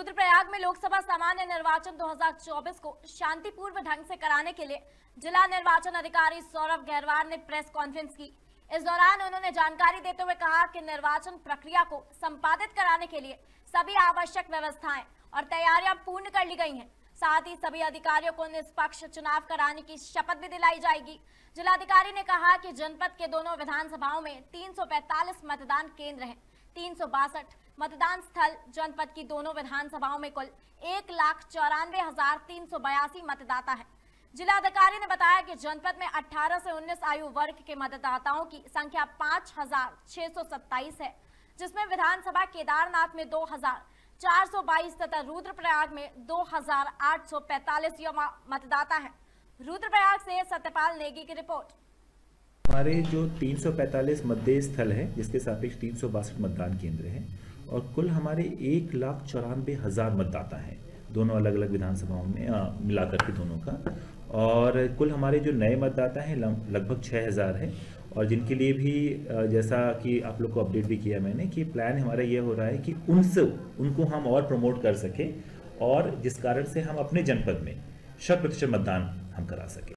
रुद्रप्रयाग में लोकसभा सामान्य निर्वाचन 2024 को शांतिपूर्व ढंग से कराने के लिए जिला निर्वाचन अधिकारी सौरभ गहरवार ने प्रेस कॉन्फ्रेंस की। इस दौरान उन्होंने जानकारी देते हुए कहा कि निर्वाचन प्रक्रिया को संपादित कराने के लिए सभी आवश्यक व्यवस्थाएँ और तैयारियाँ पूर्ण कर ली गई हैं। साथ ही सभी अधिकारियों को निष्पक्ष चुनाव कराने की शपथ भी दिलाई जाएगी। जिलाधिकारी ने कहा कि जनपद के दोनों विधानसभाओं में 345 मतदान केंद्र हैं। तीन मतदान स्थल जनपद की दोनों विधानसभाओं में कुल एक लाख चौरानवे हज़ार तीन सौ बयासी मतदाता है। जिलाधिकारी ने बताया कि जनपद में 18 से 19 आयु वर्ग के मतदाताओं की संख्या पाँच हज़ार छह सौ सत्ताईस है, जिसमें विधानसभा केदारनाथ में दो हज़ार चार सौ बाईस तथा रुद्रप्रयाग में दो हज़ार आठ सौ पैतालीस मतदाता है। रुद्रप्रयाग से सत्यपाल नेगी की रिपोर्ट। हमारे जो 345 मतदेय स्थल है, जिसके सापेक्ष तीन मतदान केंद्र हैं, और कुल हमारे एक लाख चौरानवे हज़ार मतदाता हैं, दोनों अलग अलग विधानसभाओं में मिलाकर के दोनों का। और कुल हमारे जो नए मतदाता हैं लगभग छः हज़ार है, और जिनके लिए भी जैसा कि आप लोग को अपडेट भी किया मैंने कि प्लान हमारा ये हो रहा है कि उनसे, उनको हम और प्रमोट कर सकें, और जिस कारण से हम अपने जनपद में शत प्रतिशत मतदान हम करा सकें।